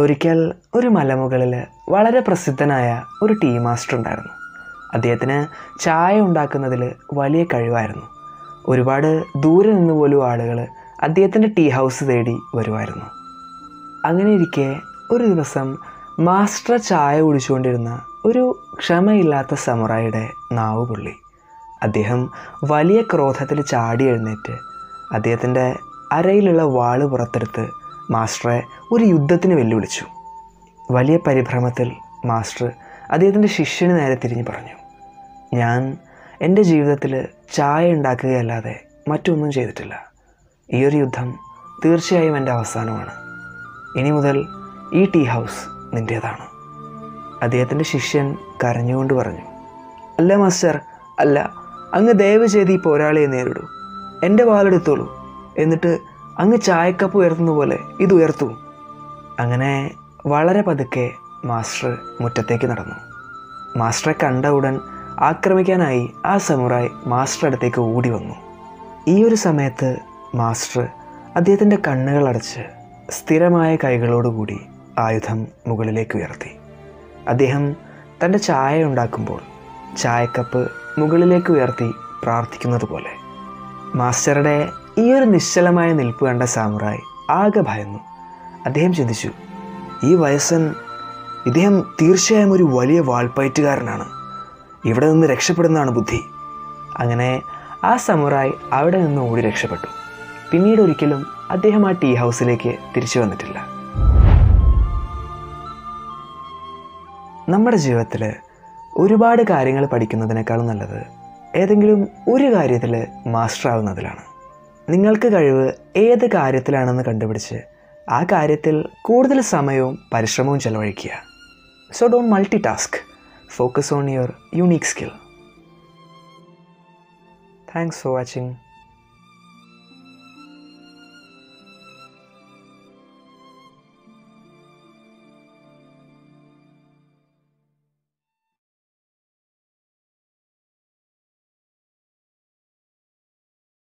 ഒരിക്കൽ ഒരു മലമുകളിൽ വളരെ പ്രസിദ്ധനായ ഒരു ടീ മാസ്റ്റർ ഉണ്ടായിരുന്നു. അദ്ദേഹത്തിന് ചായ ഉണ്ടാക്കുന്നതിൽ വലിയ കഴിവായിരുന്നു. ഒരുപാട് ദൂരെ നിന്ന് പോലും ആളുകൾ അദ്ദേഹത്തിന്റെ ടീ ഹൗസ് തേടി വരുമായിരുന്നു. അങ്ങനെ ഇരിക്കെ ഒരു ദിവസം മാസ്റ്റർ ചായ കുടിച്ചുകൊണ്ടിരുന്ന ഒരു ക്ഷമയില്ലാത്ത സമുറായിയുടെ നാവ് പുള്ളി. അദ്ദേഹം വലിയ ക്രോധത്തിൽ ചാടി എഴുന്നേറ്റ് അദ്ദേഹത്തിന്റെ അരയിലുള്ള വാൾ പുറത്തെടുത്ത് മാസ്റ്ററെ ഒരു യുദ്ധത്തിന് വെല്ലുവിളിച്ചു. വലിയ പരിഭ്രമത്തിൽ മാസ്റ്റർ അദ്ദേഹത്തിന്റെ ശിഷ്യന് നേരെ തിരിഞ്ഞു പറഞ്ഞു ഞാൻ എന്റെ ജീവിതത്തിൽ ചായ ഉണ്ടാക്കുകയല്ലാതെ മറ്റൊന്നും ചെയ്തിട്ടില്ല. ഈ ഒരു യുദ്ധം തീർച്ചയായും എന്റെ അവസാനമാണ്. ഇനി മുതൽ ഈ ടീ ഹൗസ് നിന്റേതാണ് അദ്ദേഹത്തിന്റെ ശിഷ്യൻ കരഞ്ഞുകൊണ്ട് പറഞ്ഞു അല്ല മാസ്റ്റർ അല്ല അങ്ങ് ദയവ് ചെയ്ത് ഈ പോരാളിയെ നേരിടൂ. എന്റെ വാലെടുത്തോളൂ എന്നിട്ട് അങ്ങ് ചായക്കപ്പ് ഉയർത്തുന്ന പോലെ ഇത് ഉയർത്തൂ. അങ്ങനെ വളരെ പതുക്കെ മാസ്റ്റർ മുറ്റത്തേക്ക് നടന്നു. മാസ്റ്ററെ കണ്ട ഉടൻ ആക്രമിക്കാനായി ആ സമുറായി മാസ്റ്റർ അടുത്തേക്ക് ഓടി വന്നു. ഈ ഒരു സമയത്ത് മാസ്റ്റർ അദ്ദേഹത്തിന്റെ കണ്ണുകൾ അടച്ച് സ്ഥിരമായ കൈകളോടുകൂടി ആയുധം മുകളിലേക്ക് ഉയർത്തി. അദ്ദേഹം തന്റെ ചായ ഉണ്ടാക്കുമ്പോൾ ചായക്കപ്പ് മുകളിലേക്ക് ഉയർത്തി പ്രാർത്ഥിക്കുന്നത് പോലെ മാസ്റ്ററുടെ ഈ ഒരു നിശ്ചലമായ നിൽപ്പ് കണ്ട സാമുറായി ആകെ ഭയന്നു. അദ്ദേഹം ചിന്തിച്ചു ഈ വയസ്സൻ ഇദ്ദേഹം തീർച്ചയായും ഒരു വലിയ വാൾപ്പയറ്റുകാരനാണ് ഇവിടെ നിന്ന് രക്ഷപ്പെടുന്നതാണ് ബുദ്ധി. അങ്ങനെ ആ സമുറായി അവിടെ നിന്ന് ഓടി രക്ഷപ്പെട്ടു. പിന്നീട് ഒരിക്കലും അദ്ദേഹം ആ ടീ ഹൗസിലേക്ക് തിരിച്ചു വന്നിട്ടില്ല. നമ്മുടെ ജീവിതത്തിൽ ഒരുപാട് കാര്യങ്ങൾ പഠിക്കുന്നതിനേക്കാളും നല്ലത് ഏതെങ്കിലും ഒരു കാര്യത്തിൽ മാസ്റ്റർ ആവുന്നതിലാണ്. നിങ്ങൾക്ക് കഴിവ് ഏത് കാര്യത്തിലാണെന്ന് കണ്ടുപിടിച്ച് ആ കാര്യത്തിൽ കൂടുതൽ സമയവും പരിശ്രമവും ചെലവഴിക്കുക. So don't multitask focus on your unique skill thanks for watching